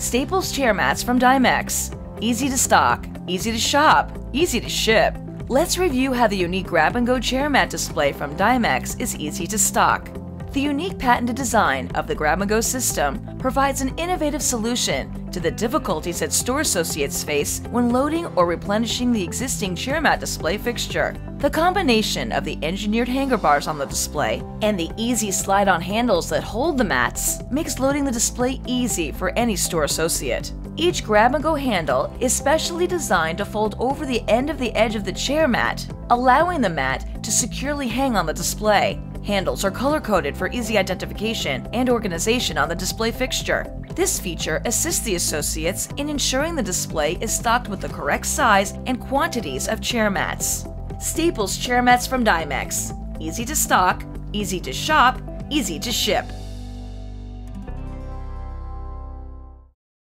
Staples chair mats from Dimex. Easy to stock, easy to shop, easy to ship. Let's review how the unique grab and go chair mat display from Dimex is easy to stock. The unique patented design of the grab and go system provides an innovative solution to the difficulties that store associates face when loading or replenishing the existing chair mat display fixture. The combination of the engineered hanger bars on the display and the easy slide on handles that hold the mats makes loading the display easy for any store associate. Each grab and go handle is specially designed to fold over the end of the edge of the chair mat, allowing the mat to securely hang on the display. Handles are color coded for easy identification and organization on the display fixture. This feature assists the associates in ensuring the display is stocked with the correct size and quantities of chair mats. Staples chair mats from Dimex. Easy to stock, easy to shop, easy to ship.